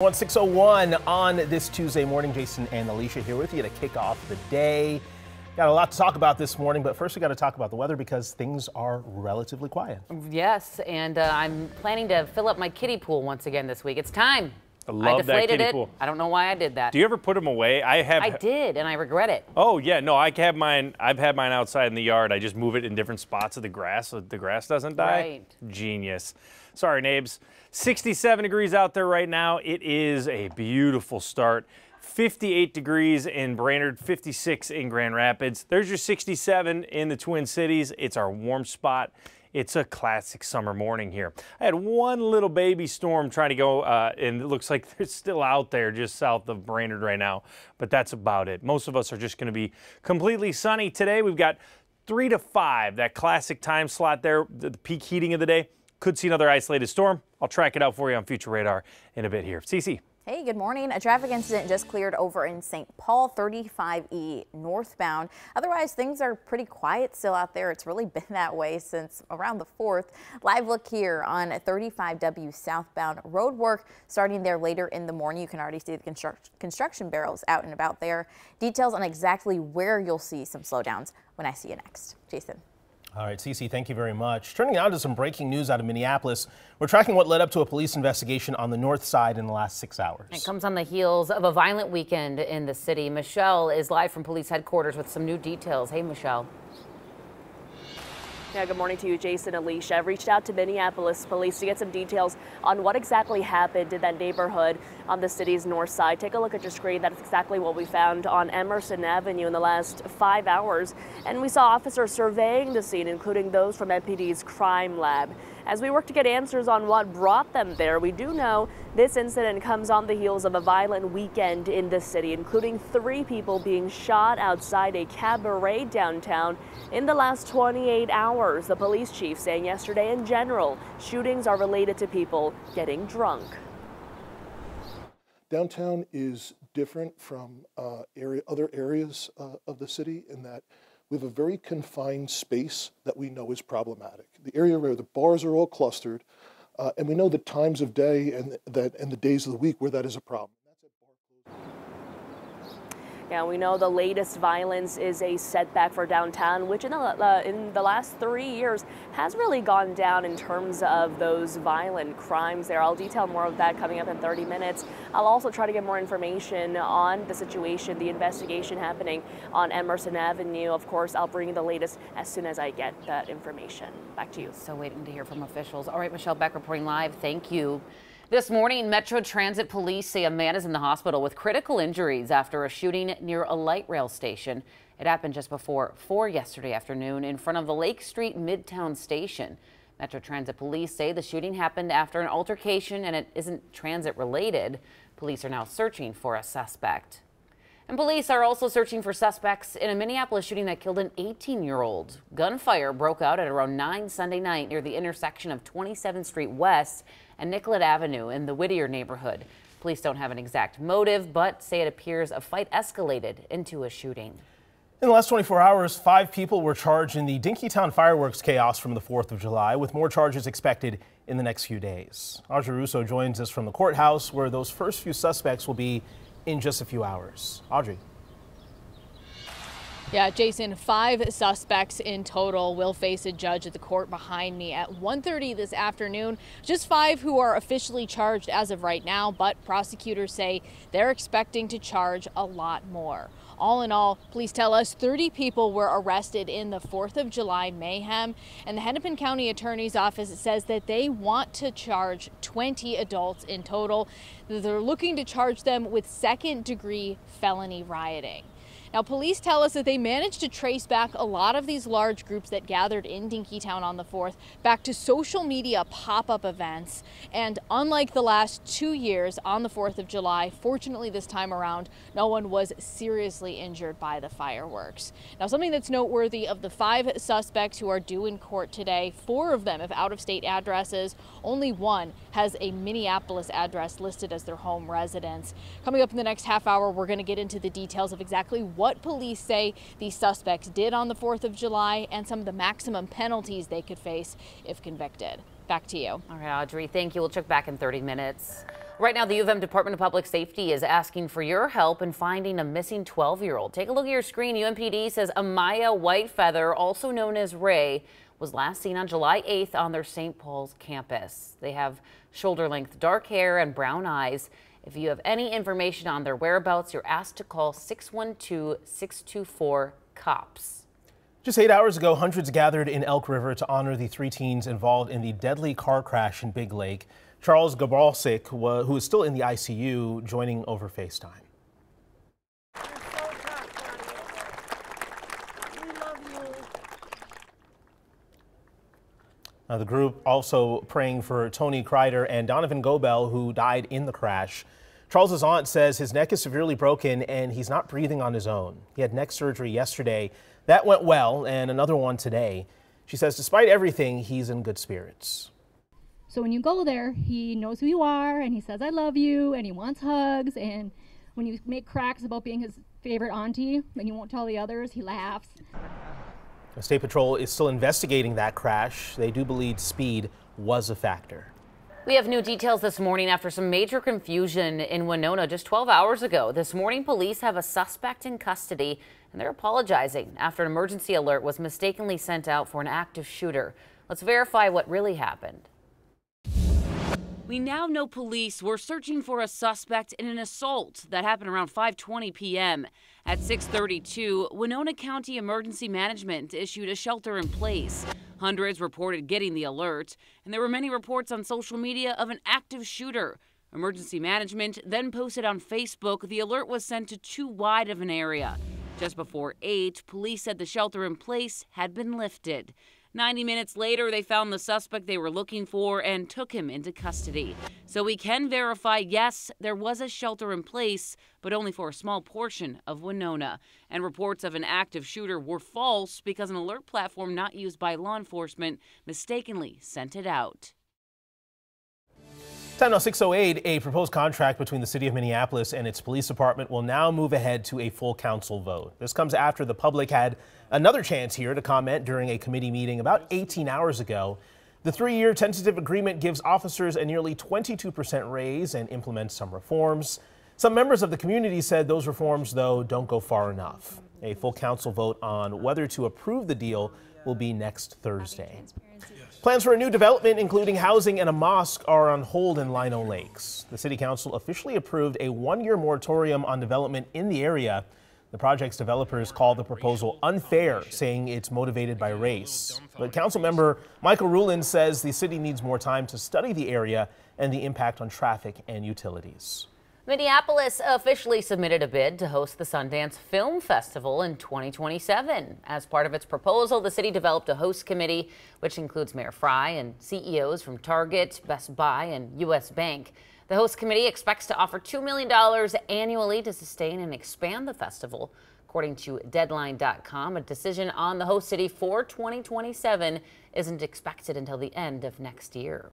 1601 on this Tuesday morning. Jason and Alicia here with you to kick off the day. Got a lot to talk about this morning, but first we got to talk about the weather because things are relatively quiet. Yes, and uh, I'm planning to fill up my kiddie pool once again this week. It's time. I love that kiddie it. pool. I don't know why I did that. Do you ever put them away? I have. I did, and I regret it. Oh yeah, no, I have mine. I've had mine outside in the yard. I just move it in different spots of the grass so the grass doesn't die. Right. Genius. Sorry, Nabes. 67 degrees out there right now. It is a beautiful start. 58 degrees in Brainerd, 56 in Grand Rapids. There's your 67 in the Twin Cities. It's our warm spot. It's a classic summer morning here. I had one little baby storm trying to go, uh, and it looks like they're still out there just south of Brainerd right now, but that's about it. Most of us are just going to be completely sunny today. We've got three to five, that classic time slot there, the peak heating of the day. Could see another isolated storm. I'll track it out for you on Future Radar in a bit here. Cece. Hey, good morning. A traffic incident just cleared over in St. Paul 35E northbound. Otherwise, things are pretty quiet still out there. It's really been that way since around the 4th. Live look here on 35W southbound road work starting there later in the morning. You can already see the construct construction barrels out and about there. Details on exactly where you'll see some slowdowns when I see you next. Jason. All right, Cece, thank you very much. Turning now to some breaking news out of Minneapolis. We're tracking what led up to a police investigation on the north side in the last six hours. It comes on the heels of a violent weekend in the city. Michelle is live from police headquarters with some new details. Hey, Michelle. Yeah, good morning to you, Jason. Alicia. I've reached out to Minneapolis police to get some details on what exactly happened in that neighborhood on the city's north side. Take a look at your screen. That's exactly what we found on Emerson Avenue in the last five hours. And we saw officers surveying the scene, including those from MPD's crime lab. As we work to get answers on what brought them there, we do know this incident comes on the heels of a violent weekend in the city, including three people being shot outside a cabaret downtown in the last 28 hours. The police chief saying yesterday in general, shootings are related to people getting drunk. Downtown is different from uh, area, other areas uh, of the city in that we have a very confined space that we know is problematic. The area where the bars are all clustered, uh, and we know the times of day and that and the days of the week where that is a problem. Yeah, we know the latest violence is a setback for downtown, which in the, uh, in the last three years has really gone down in terms of those violent crimes there. I'll detail more of that coming up in 30 minutes. I'll also try to get more information on the situation, the investigation happening on Emerson Avenue. Of course, I'll bring you the latest as soon as I get that information. Back to you. So waiting to hear from officials. All right, Michelle Baik reporting live. Thank you. This morning, Metro Transit police say a man is in the hospital with critical injuries after a shooting near a light rail station. It happened just before 4 yesterday afternoon in front of the Lake Street Midtown station. Metro Transit police say the shooting happened after an altercation and it isn't transit related. Police are now searching for a suspect. And police are also searching for suspects in a Minneapolis shooting that killed an 18 year old. Gunfire broke out at around 9 Sunday night near the intersection of 27th Street West and Nicollet Avenue in the Whittier neighborhood. Police don't have an exact motive, but say it appears a fight escalated into a shooting. In the last 24 hours, five people were charged in the Dinkytown fireworks chaos from the 4th of July, with more charges expected in the next few days. Audrey Russo joins us from the courthouse, where those first few suspects will be in just a few hours. Audrey. Yeah, Jason, five suspects in total will face a judge at the court behind me at 1.30 this afternoon. Just five who are officially charged as of right now, but prosecutors say they're expecting to charge a lot more. All in all, police tell us 30 people were arrested in the 4th of July mayhem, and the Hennepin County Attorney's Office says that they want to charge 20 adults in total. They're looking to charge them with second degree felony rioting. Now, police tell us that they managed to trace back a lot of these large groups that gathered in Dinkytown on the 4th back to social media pop up events. And unlike the last two years on the 4th of July, fortunately this time around, no one was seriously injured by the fireworks. Now, something that's noteworthy of the five suspects who are due in court today, four of them have out of state addresses. Only one has a Minneapolis address listed as their home residence. Coming up in the next half hour, we're going to get into the details of exactly what police say these suspects did on the 4th of July and some of the maximum penalties they could face if convicted. Back to you. All right, Audrey, thank you. We'll check back in 30 minutes. Right now, the U of M Department of Public Safety is asking for your help in finding a missing 12 year old. Take a look at your screen. UMPD says Amaya Whitefeather, also known as Ray, was last seen on July 8th on their St. Paul's campus. They have shoulder length dark hair and brown eyes. If you have any information on their whereabouts, you're asked to call 612 624 COPS. Just eight hours ago, hundreds gathered in Elk River to honor the three teens involved in the deadly car crash in Big Lake. Charles Gabalsik, who is still in the ICU, joining over FaceTime. Now, the group also praying for Tony Kreider and Donovan Gobel, who died in the crash. Charles's aunt says his neck is severely broken and he's not breathing on his own. He had neck surgery yesterday. That went well, and another one today. She says, despite everything, he's in good spirits. So when you go there, he knows who you are and he says, I love you, and he wants hugs. And when you make cracks about being his favorite auntie and you won't tell the others, he laughs. State Patrol is still investigating that crash. They do believe speed was a factor. We have new details this morning after some major confusion in Winona just 12 hours ago. This morning, police have a suspect in custody and they're apologizing after an emergency alert was mistakenly sent out for an active shooter. Let's verify what really happened. We now know police were searching for a suspect in an assault that happened around 5:20 p.m. At 6:32, Winona County Emergency Management issued a shelter in place. Hundreds reported getting the alert, and there were many reports on social media of an active shooter. Emergency Management then posted on Facebook the alert was sent to too wide of an area. Just before 8, police said the shelter in place had been lifted. 90 minutes later, they found the suspect they were looking for and took him into custody. So we can verify yes, there was a shelter in place, but only for a small portion of Winona. And reports of an active shooter were false because an alert platform not used by law enforcement mistakenly sent it out. Time now 608, a proposed contract between the city of Minneapolis and its police department will now move ahead to a full council vote. This comes after the public had another chance here to comment during a committee meeting about 18 hours ago. The three-year tentative agreement gives officers a nearly 22% raise and implements some reforms. Some members of the community said those reforms, though, don't go far enough. A full council vote on whether to approve the deal will be next Thursday. Plans for a new development, including housing and a mosque, are on hold in Lino Lakes. The City Council officially approved a one year moratorium on development in the area. The project's developers call the proposal unfair, saying it's motivated by race. But council member Michael Rulin says the city needs more time to study the area and the impact on traffic and utilities. Minneapolis officially submitted a bid to host the Sundance Film Festival in 2027. As part of its proposal, the city developed a host committee, which includes Mayor Fry and CEOs from Target, Best Buy, and U.S. Bank. The host committee expects to offer $2 million annually to sustain and expand the festival. According to Deadline.com, a decision on the host city for 2027 isn't expected until the end of next year.